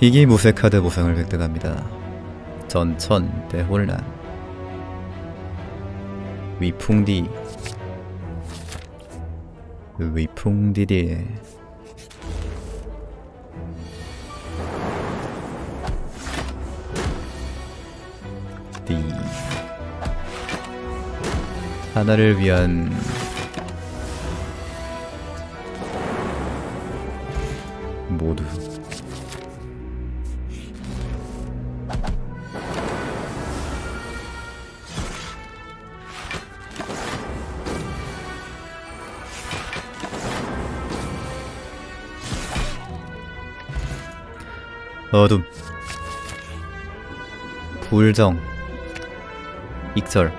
희귀 무쇠 카드 보상을 획득합니다. 전천 대혼란. 위풍디. 위풍디디. 디. 하나를 위한 모두 어둠 불정 익절.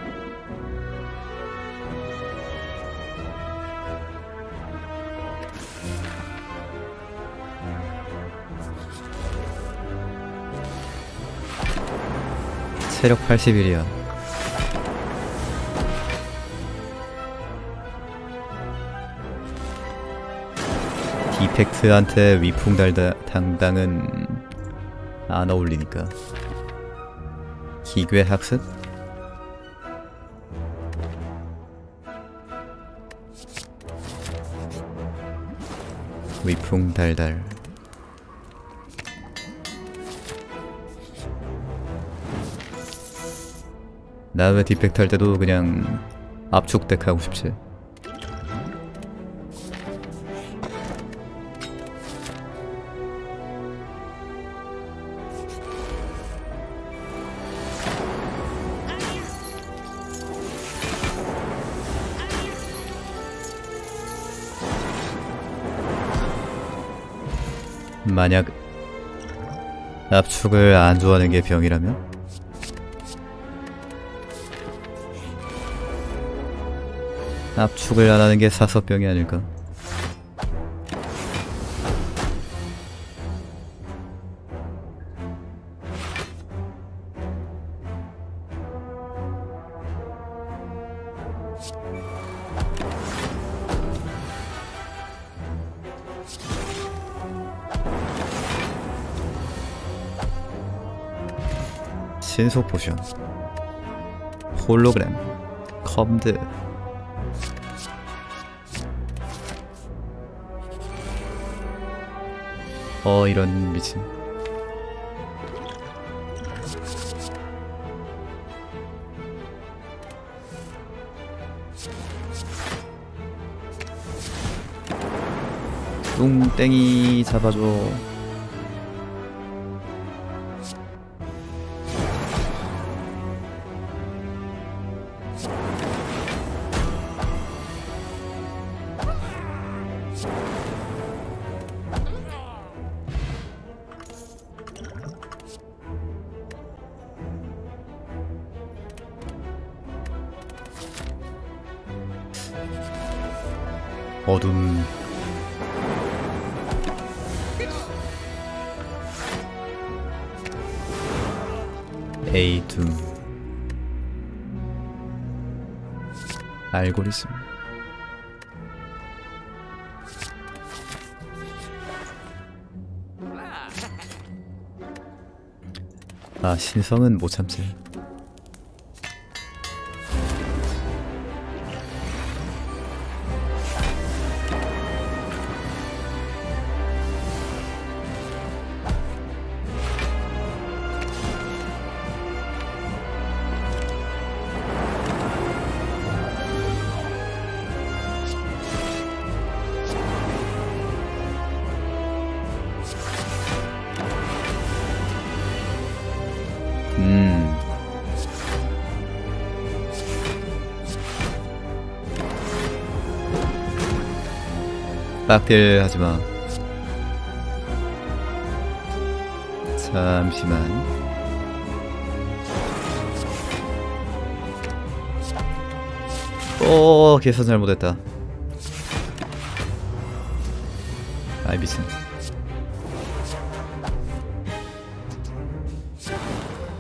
체력 81이야. 디펙트한테 위풍달당당은 안 어울리니까. 기괴 학습? 위풍달달. 나 왜 디펙트 할 때도 그냥 압축덱 하고 싶지 만약 압축을 안 좋아하는 게 병이라면? 압축을 안 하는 게 사서병이 아닐까? 신속 포션. 홀로그램. 컴드. 어 이런 미친. 뚱땡이 잡아줘 어둠. 에이둠. 알고리즘. 아 신성은 못 참지 빡딜 하지마. 잠시만. 오, 계산 잘못했다. 아이 미친.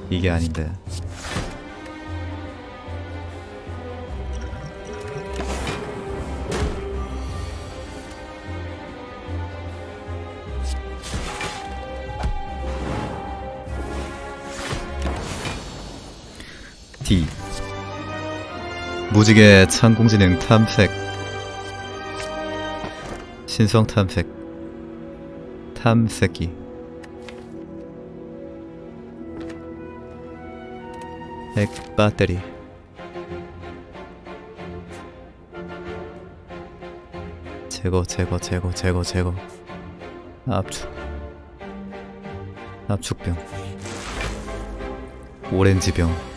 이게 아닌데. 무지개 창공지능 탐색. 신성 탐색. 탐색기 핵 배터리. 제거 제거 제거 제거 제거. 압축. 압축병. 오렌지병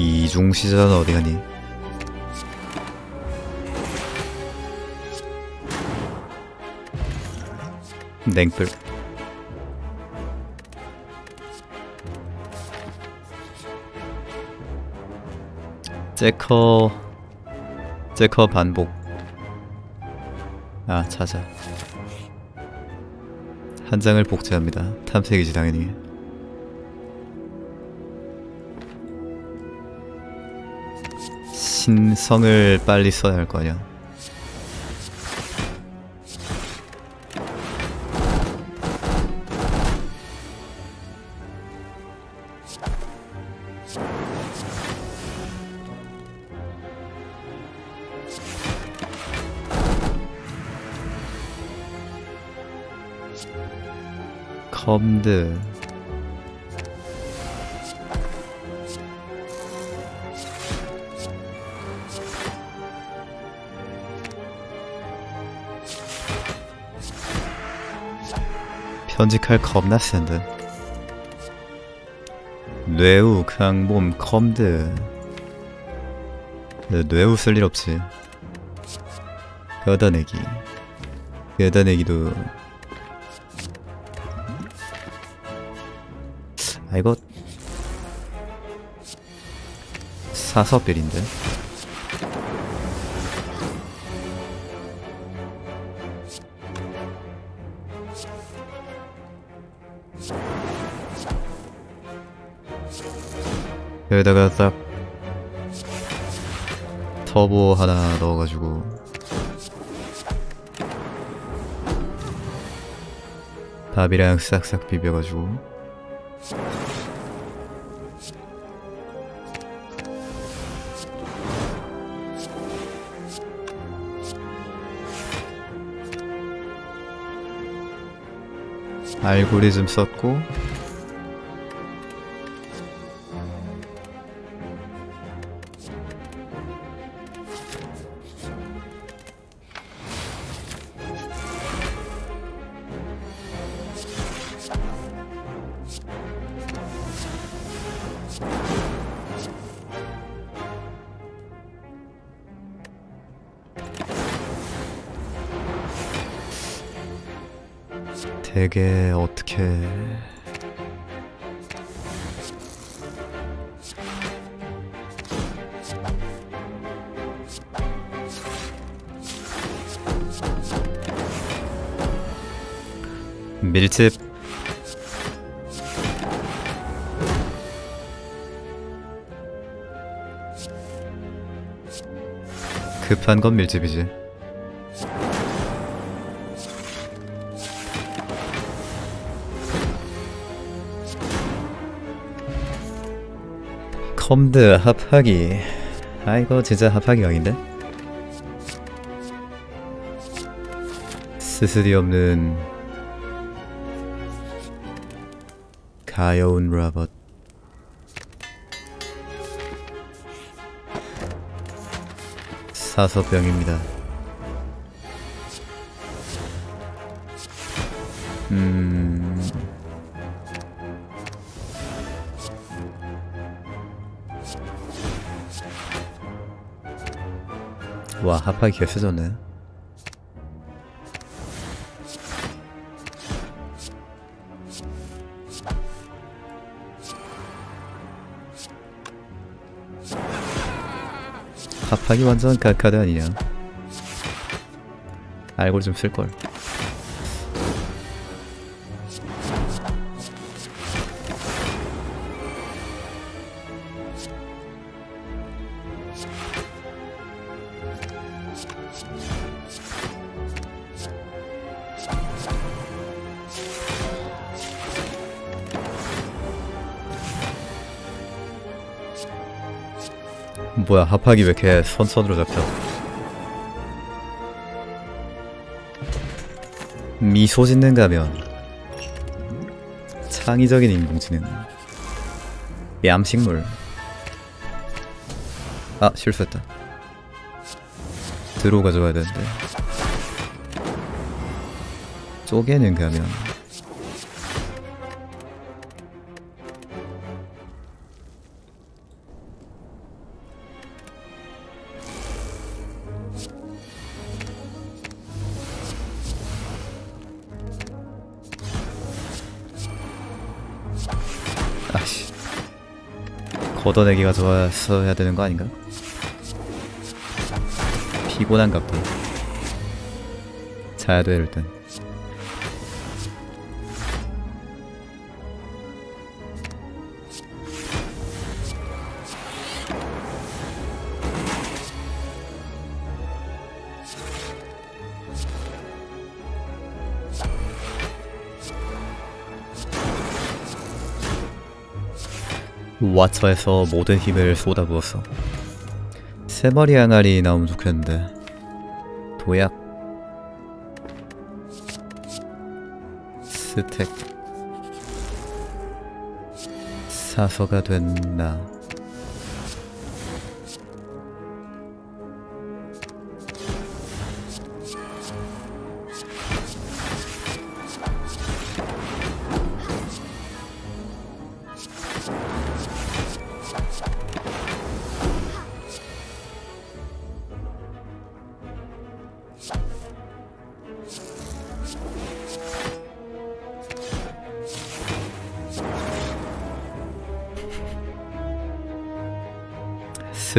이중 시전 어디 가니? 냉불 제커 제커 반복. 아 찾아. 한 장을 복제합니다. 탐색이지 당연히 신성을 빨리 써야 할 거 아니야. 컴드 편집할 겁나 센데. 뇌우 강몸 컴드. 네, 뇌우 쓸 일 없지. 걷어내기. 걷어내기도. 아 이거 사서별인데 여기다가 딱 터보 하나 넣어가지고. 밥이랑 싹싹 비벼가지고. 알고리즘 썼고 밀집. 급한 건 밀집이지. 컴드 합하기. 아 이거 진짜 합하기 강인데? 스스디 없는 가여운 로봇. 사서병입니다. 음... 와 합하기 개쎄졌네 합하기 완전 각하드 아니냐. 알고리 좀 쓸걸 뭐야 합하기 왜 이렇게 선선으로 잡혀? 미소 짓는 가면 창의적인 인공지능. 얌식물. 아 실수했다. 드로 가져와야 되는데. 쪼개는 가면 걷어내기가 좋았어야 되는 거 아닌가? 피곤한갑다 자야 돼 일단 와처에서 모든 힘을 쏟아부었어. 세 마리 항아리 나오면 좋겠는데. 도약. 스택. 사서가 됐나.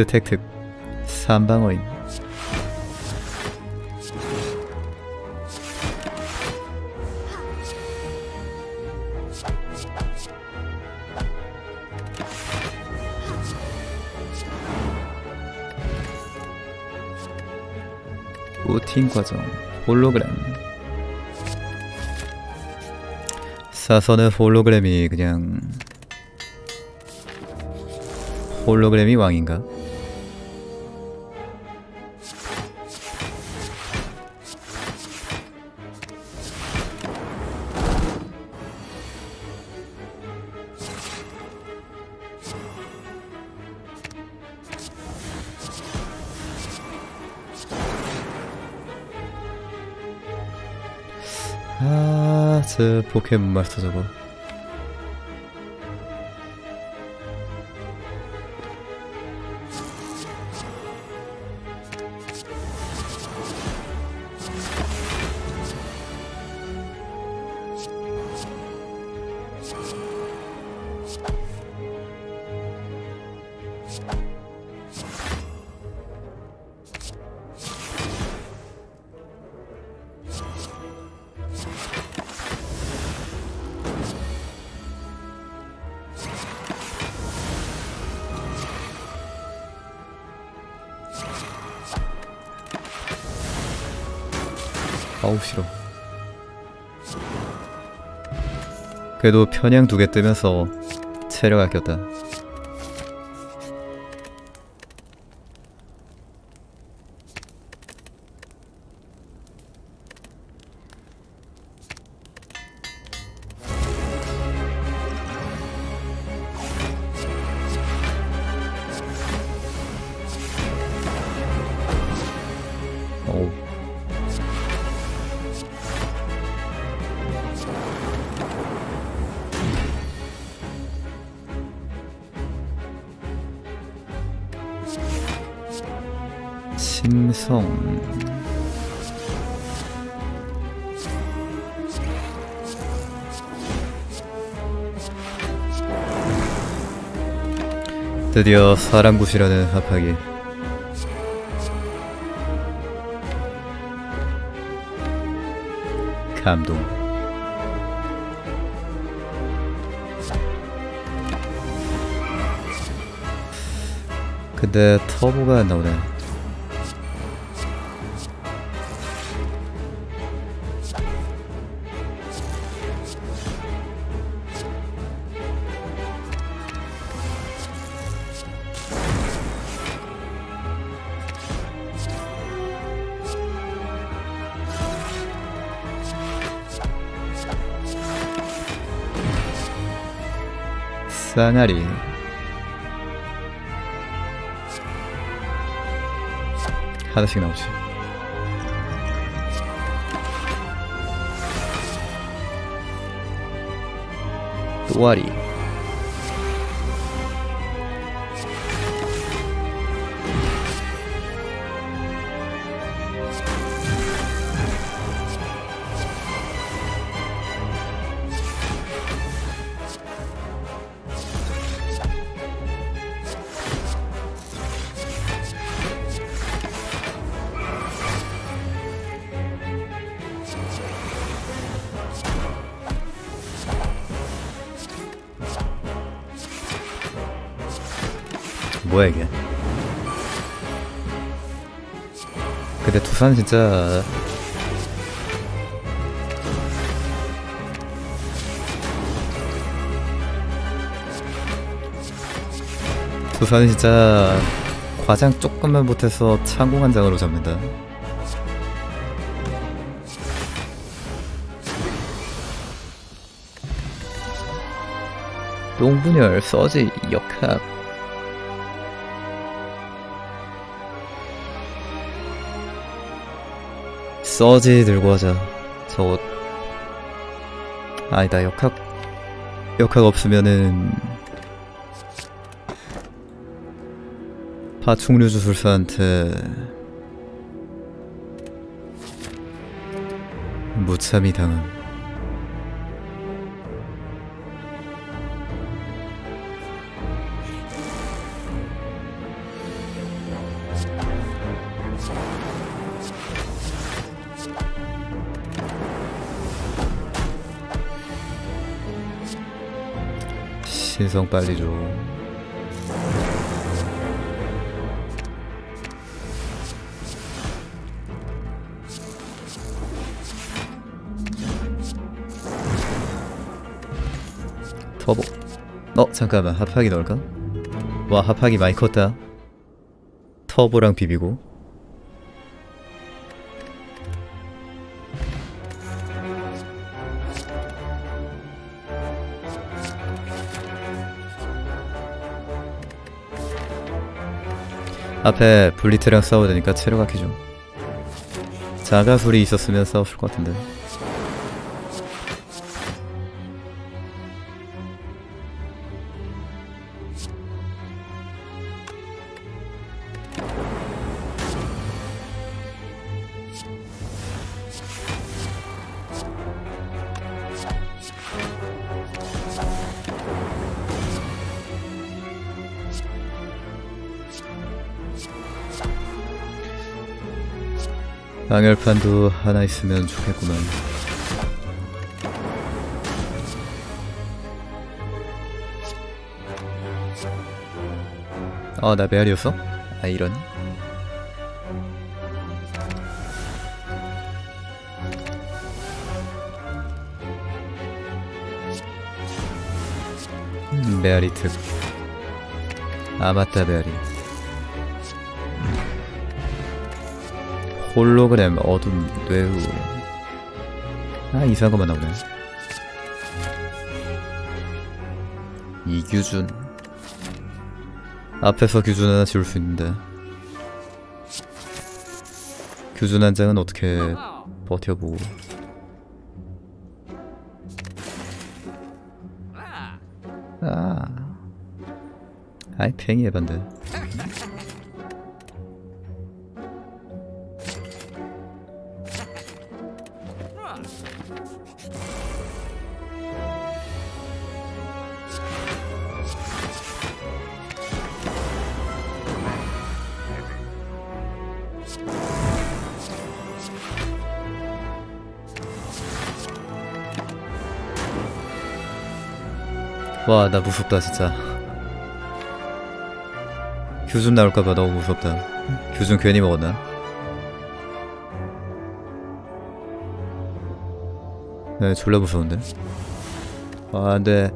스택 특. 삼방어인. 루틴 과정 홀로그램 사선은 홀로그램이 그냥 홀로그램이 왕인가? 아, 저 포켓몬 마스터 저거. 그래도 편향 두 개 뜨면서 체력 아꼈다. 심성. 드디어 사랑굿이라는 합하기. 감동. 근데 터보가 안 나오네. 쌍아리. 하나씩 나오지. 또아리 뭐야 이게? 근데 두산 진짜 두산은 진짜 과장 조금만 못해서 창공 한 장으로 잡는다. 똥분열 서지 역합 서지 들고 하자. 저거 아니다 역학 역학 없으면은 파충류 주술사한테 무참히 당함. 신성 빨리 줘. 터보. 어 잠깐만 합하기 넣을까? 와 합하기 많이 컸다. 터보랑 비비고. 앞에 블리트랑 싸워야 되니까 체력 아끼 좀. 자가술이 있었으면 싸웠을 것 같은데. 방열판도 하나 있으면 좋겠구만. 아, 나 메아리였어? 아, 이런. 음, 메아리 특. 아, 맞다, 메아리. 홀로그램 어둠 뇌우 아 이상한 것만 나오네. 이규준. 앞에서 규준 하나 지울 수 있는데. 규준 한 장은 어떻게 버텨보고 아. 아이 팽이 해반데 나 무섭다 진짜 규준 나올까봐 너무 무섭다 규준 괜히 먹었나? 네 졸라 무서운데 아 안돼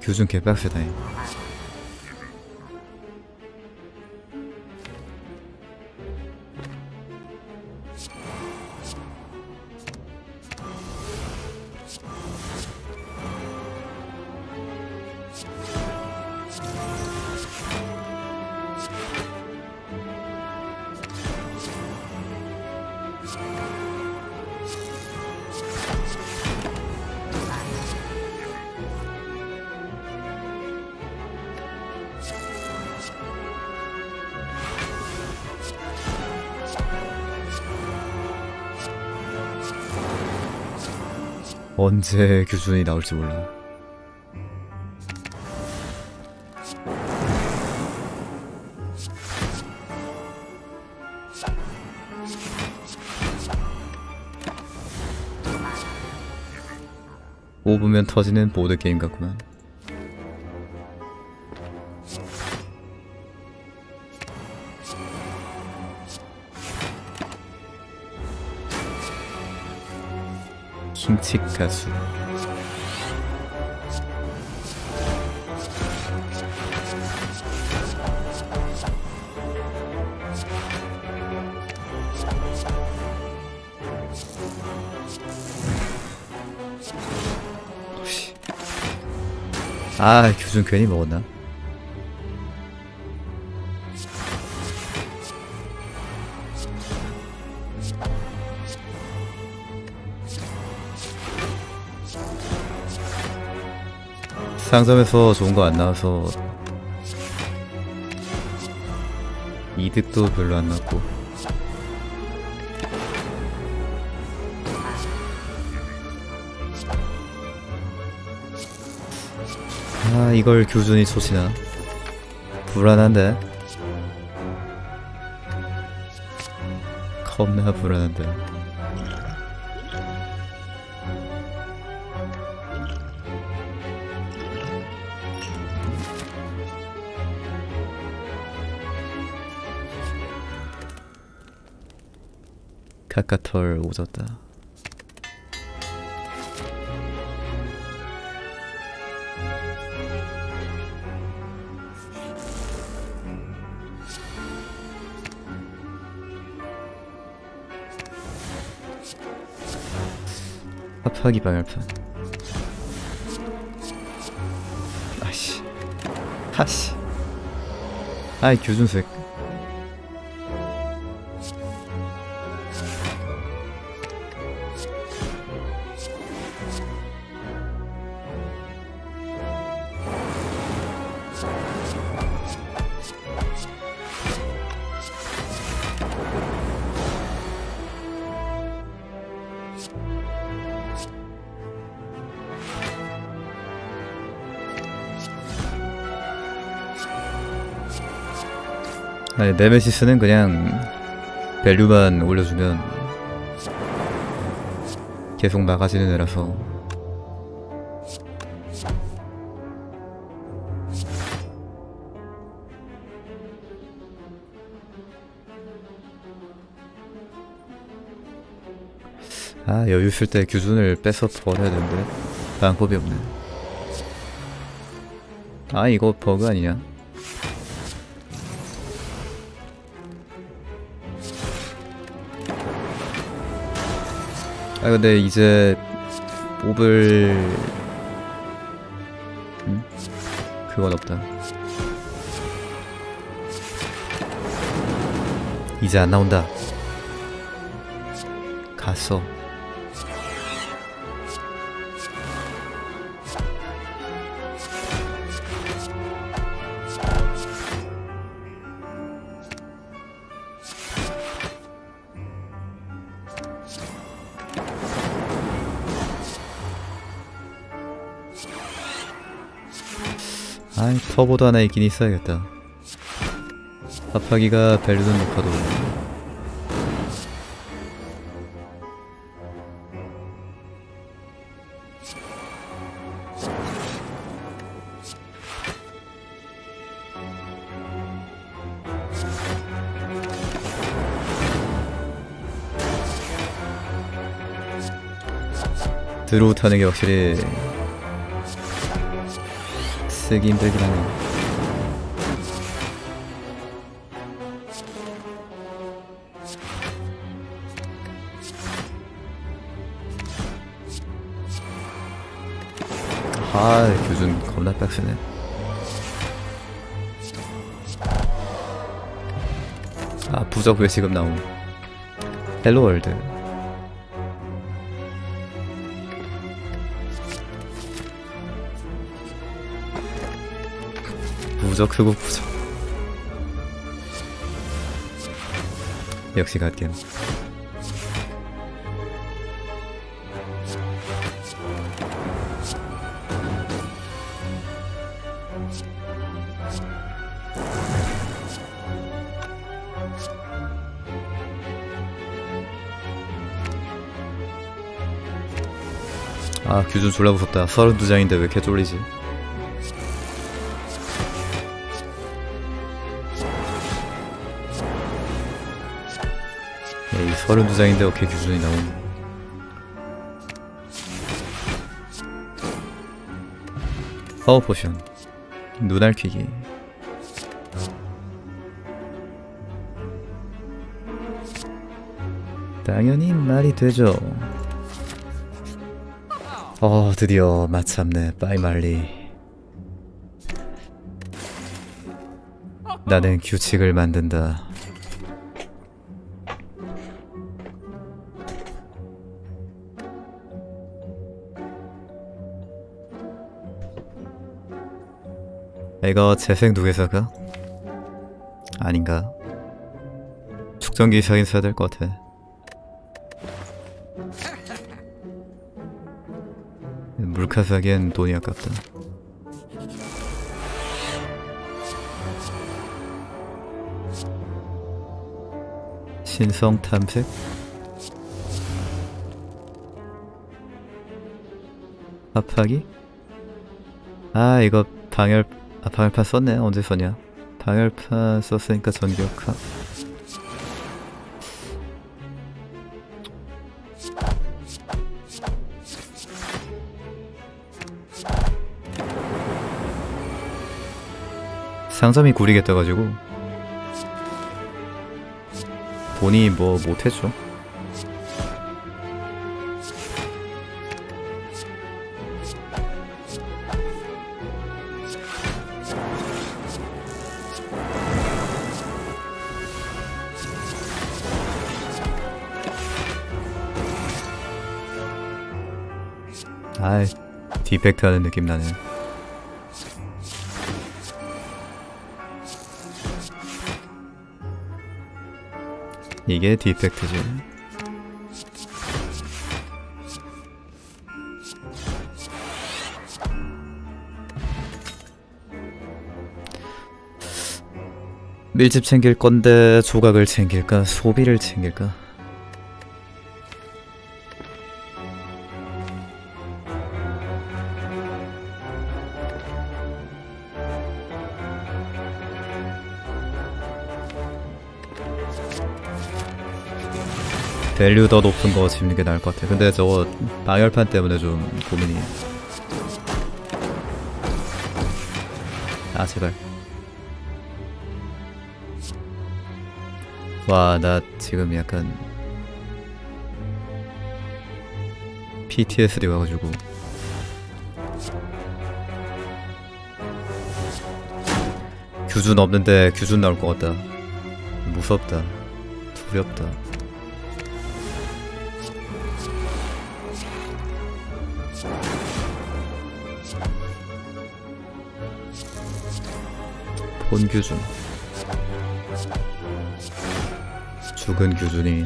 규준 개빡세다 잉. 언제 규준이 나올지 몰라. 오브면 터지는 보드게임 같구만 킹칙 가수 아 규준 괜히 먹었나? 상점에서 좋은 거 안 나와서 이득도 별로 안 났고. 아 이걸 교준이 쏘시나 불안한데? 겁나 불안한데 카카털 오졌다. 합하기 방열판. 아씨. 하씨. 아이 교준색 아니 네메시스는 그냥 밸류만 올려주면 계속 막아지는 애라서. 아 여유 있을 때 규준을 뺏어 버려야 되는데. 방법이 없네. 아 이거 버그 아니냐 아 근데 이제 몹을 음? 그건 없다. 이제 안 나온다. 갔어 터보도 하나 있긴 있어야겠다. 파파기가 벨룬 높아도. 드로우 타는 게 확실히 쓰기 힘들긴 하네. 아, 교준 겁나 빡세네. 아, 부적 왜 지금 나옴? 헬로 월드. 부적 흑국 부적. 역시 갓겜. 아 규준 졸라 무섭다 32장인데 왜 이렇게 쫄리지 에이 32장인데 어떻게 규준이 나오니 파워 포션. 눈알퀴기. 당연히 말이 되죠. 어 드디어 마참네 빠이말리. 나는 규칙을 만든다 이거 재생 누계사가? 아닌가? 축전기 사긴 사야 될 것 같아 물카 사기엔 돈이 아깝다 신성 탐색? 합하기? 아 이거 방열 아 방열판 썼네. 언제 썼냐? 방열판 썼으니까 전기역학 상점이 구리겠다 가지고. 본이 뭐 못했죠 아이 디펙트 하는 느낌 나네. 이게 디펙트지. 밀집 챙길 건데 조각을 챙길까? 소비를 챙길까 value 더 높은 거 집는 게 나을 것 같아. 근데 저거 방열판 때문에 좀 고민이. 아 제발. 와 나 지금 약간 PTSD 와가지고 규준 없는데 규준 나올 것 같다. 무섭다. 두렵다. 본 규준 죽은 규준이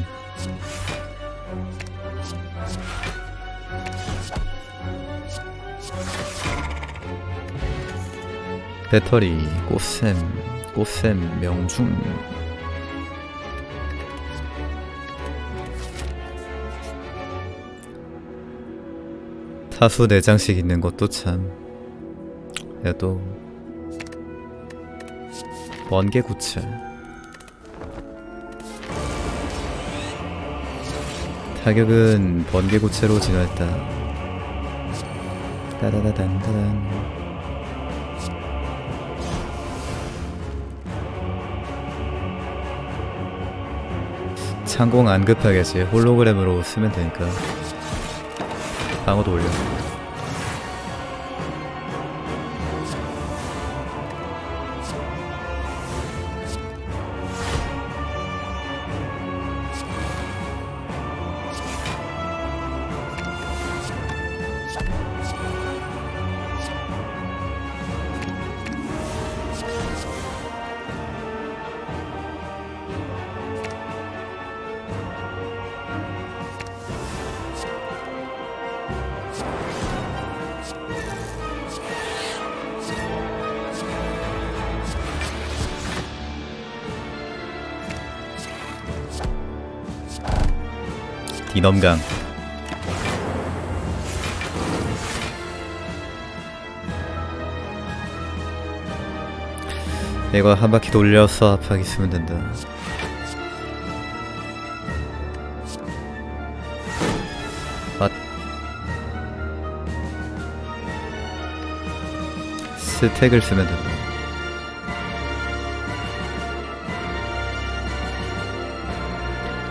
배터리 꽃샘 꽃샘 명중. 타수 4장씩 있는 것도 참 야또 번개 구슬 타격은 번개 구체로 진화했다. 따다다단 따단. 창공 안 급하게 지 홀로그램으로 쓰면 되니까 방어도 올려. 디넘강. 이거 한 바퀴 돌려서 압박이 쓰면 된다. 스택을 쓰면 된다.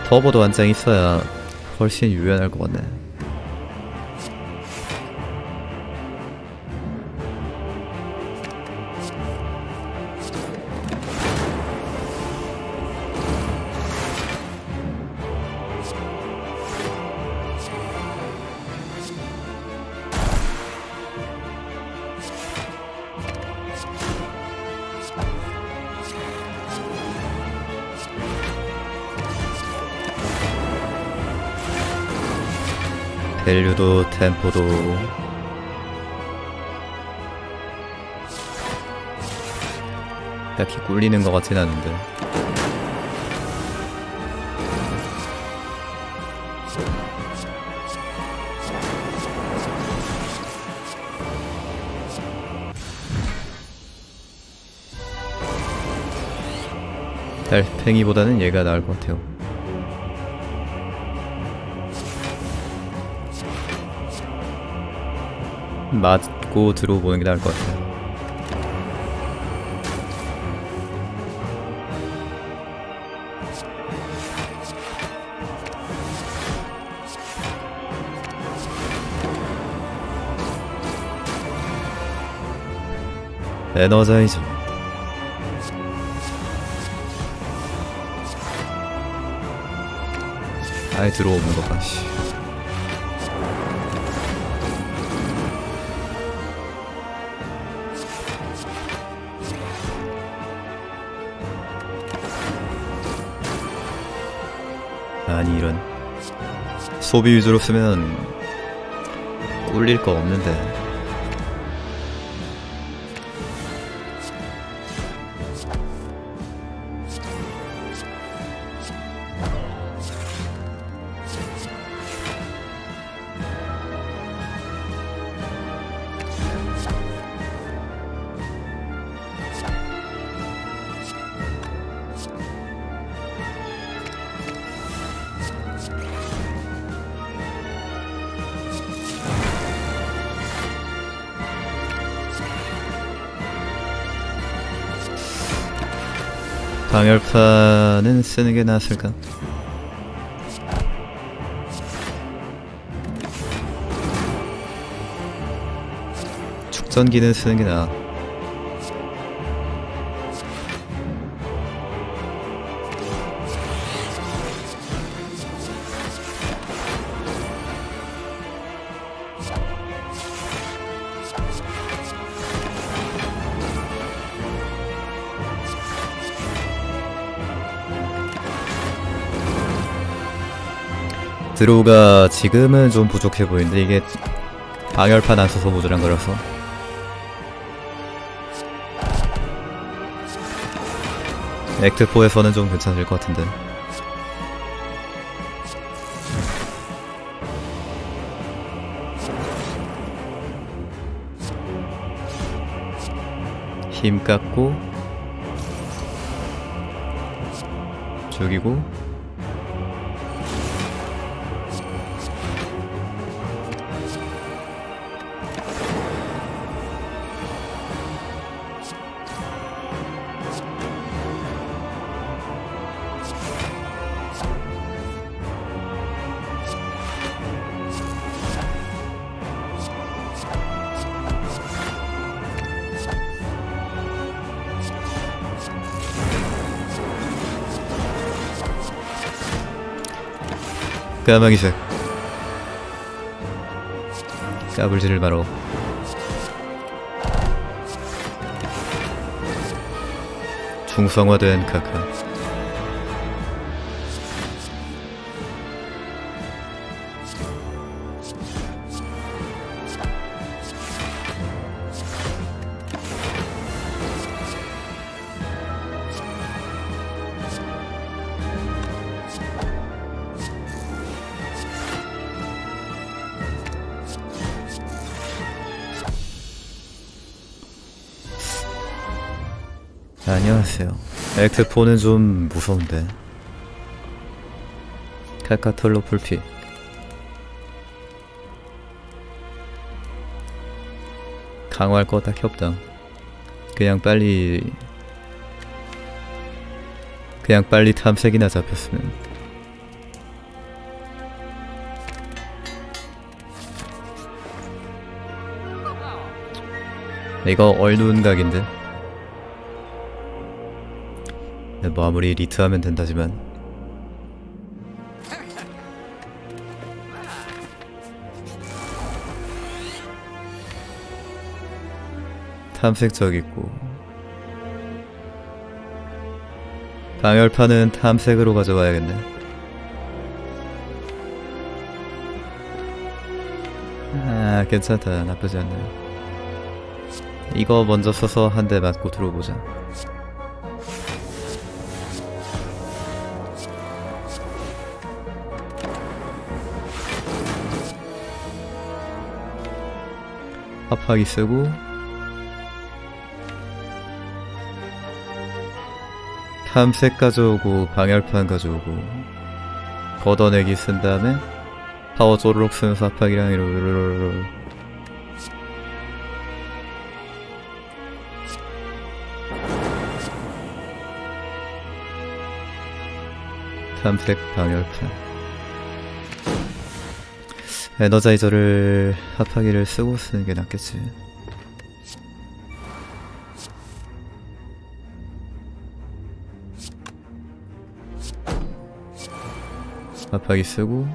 터보도 한장 있어야 훨씬 유연할 것 같네. 밸류도 템포도. 딱히 꿀리는 것 같진 않은데. 달팽이보다는 얘가 나을 것 같아요 맞고 들어보는 게 나을 것 같아요. 에너자이저 아예 들어오는 씨. 소비 위주로 쓰면 꿀릴 거 없는데 방열파는 쓰는 게 나았을까? 축전기는 쓰는 게 나아. 드로우가 지금은 좀 부족해 보이는데 이게 방열판 안 써서 모자란 거라서. 액트4에서는 좀 괜찮을 것 같은데. 힘 깎고 죽이고 까마귀색 까불지를 바로. 중성화된 카카 액트4는 좀 무서운데. 칼카톨로 풀피. 강화할 거 딱히 없다. 그냥 빨리 그냥 빨리 탐색이나 잡혔으면 이거 얼눈 각인데 뭐 아무리 리트하면 된다지만. 탐색적 있고. 방열판은 탐색으로 가져와야겠네. 아 괜찮다. 나쁘지 않네. 이거 먼저 써서 한 대 맞고 들어보자 합하기 쓰고. 탐색 가져오고 방열판 가져오고. 걷어내기 쓴 다음에 파워 쪼르륵 쓰면서 합하기랑 이러르르르 탐색 방열판 에너자이저를 합하기를 쓰고 쓰는 게 낫겠지. 합하기 쓰고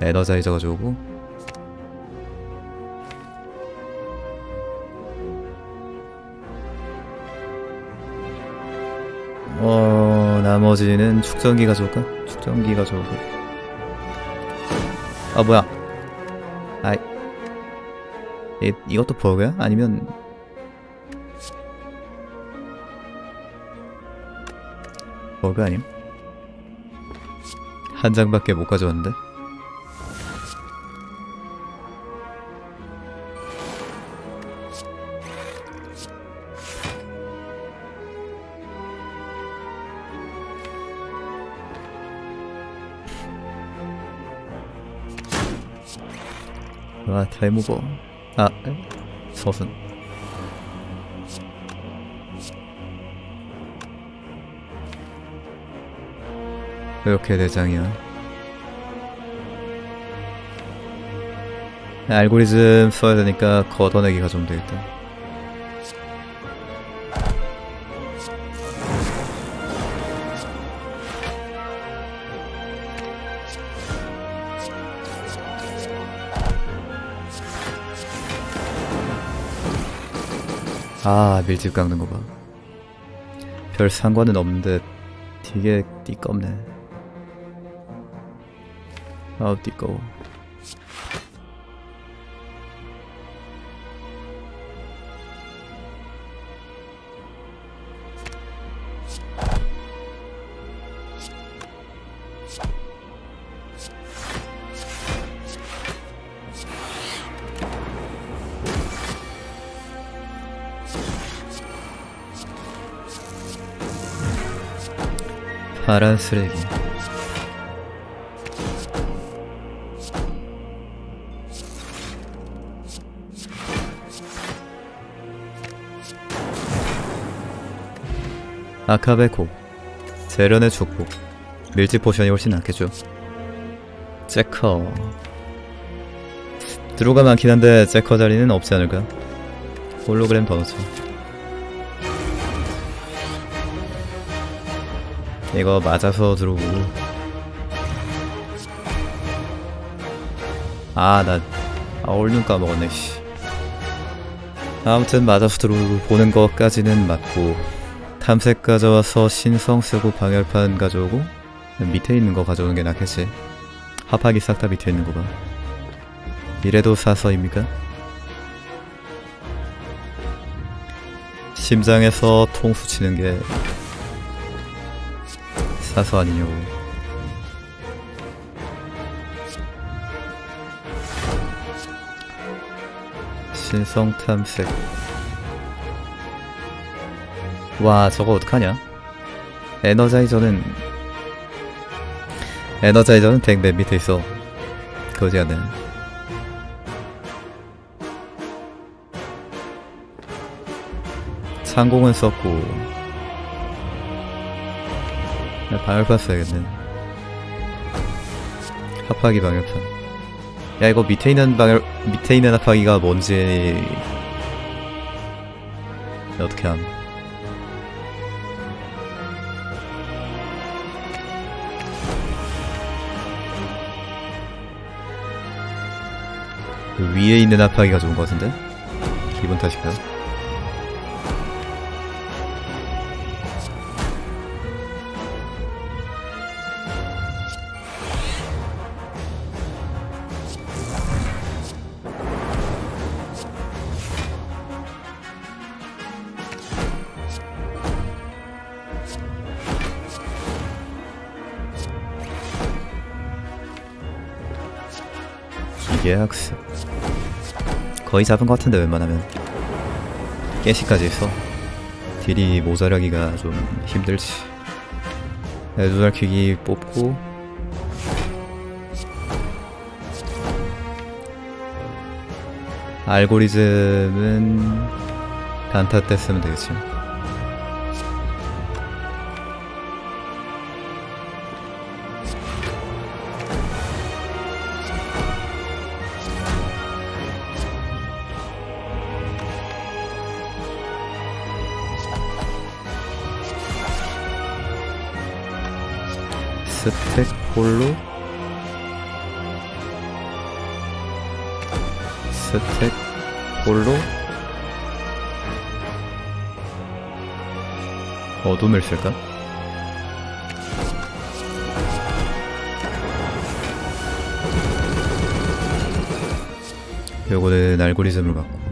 에너자이저 가져오고 어 나머지는 축전기 가져올까? 축전기 가져오고 아 뭐야 아이 이, 이것도 버그야? 아니면 버그 아님? 한 장밖에 못 가져왔는데 와 탈무버 아 에? 서순 이렇게 대장이야 알고리즘 써야 되니까 걷어내기가 좀 되겠다 아 밀집 깎는 거 봐. 별 상관은 없는데 되게 띠껍네. 아우 띠꺼워. 파란 쓰레기. 아카베코 재련의 축복. 밀집 포션이 훨씬 낫겠죠? 제커. 드루가 많긴 한데 제커 자리는 없지 않을까? 홀로그램 더 넣자 이거 맞아서 들어오고 아나 아, 얼른 까먹었네 씨. 아무튼 맞아서 들어오고 보는 것까지는 맞고 탐색 가져와서 신성 쓰고 방열판 가져오고 밑에 있는 거 가져오는 게 낫겠지 합하기 싹 다 밑에 있는 거봐 이래도 사서입니까? 심장에서 통수 치는 게 사서 아니냐고. 신성 탐색. 와 저거 어떡하냐? 에너자이저는 에너자이저는 덱맨 밑에 있어. 거지 않네. 창공은 썼고 야, 방열판 써야겠네. 합하기 방열판 야 이거 밑에 있는 방열 밑에 있는 합하기가 뭔지. 어떻게 함? 그 위에 있는 합하기가 좋은 것 같은데? 기분 탓일까 요? 기계학습 거의 잡은 것 같은데 웬만하면. 깨시까지 있어 딜이 모자라기가 좀 힘들지. 에두달 킥이 뽑고. 알고리즘은 단타 때 쓰면 되겠지 스택 홀로 스택 홀로 어둠을 쓸까? 요거는 알고리즘으로 바고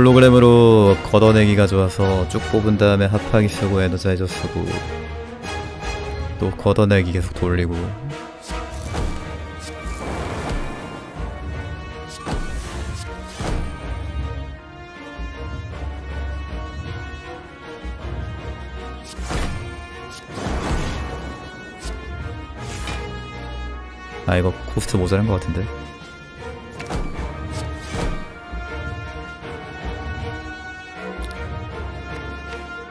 홀로그램으로 걷어내기가 좋아서 쭉 뽑은 다음에 합하기 쓰고 energizer 쓰고 또 걷어내기 계속 돌리고. 아 이거 cost 모자란 것 같은데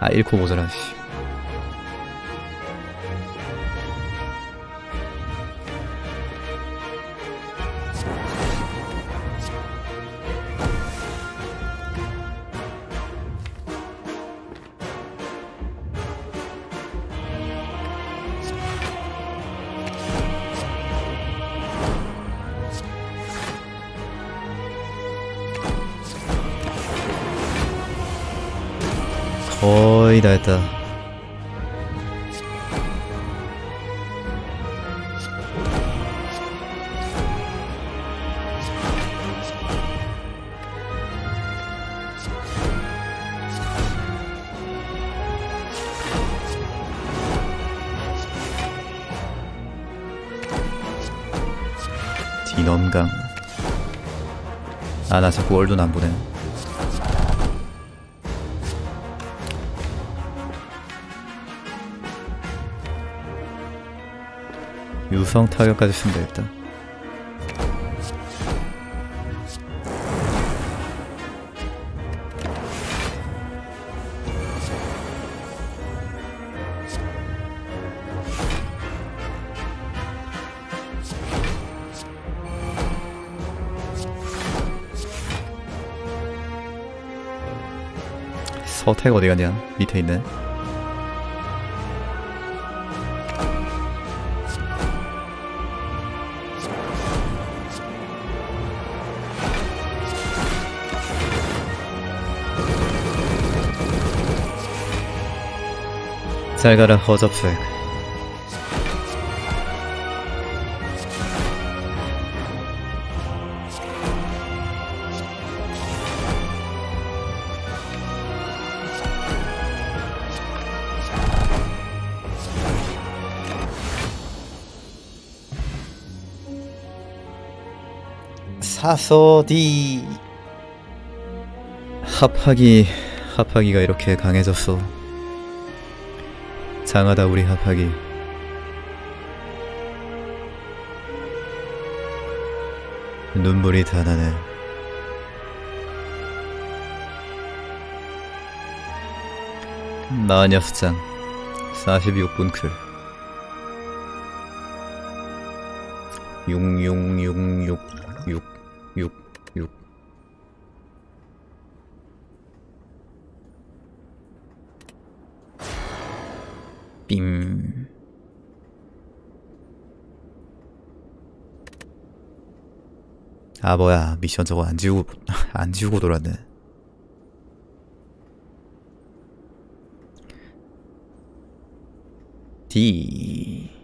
아 1코 모자라 씨 거의 다 했다 디넘강. 아 나 자꾸 월돈 안 보내 유성 타격까지 쓰면 되겠다 서태가 어디갔냐? 밑에 있네 잘 가라 허접색. 사소디 합하기 합하기가 이렇게 강해졌어 장하다 우리 합하기. 눈물이 다 나네. 마녀 수장 46분 클666666 빔. 아 뭐야 미션 저거 안 지우고 안 지우고 돌았네. D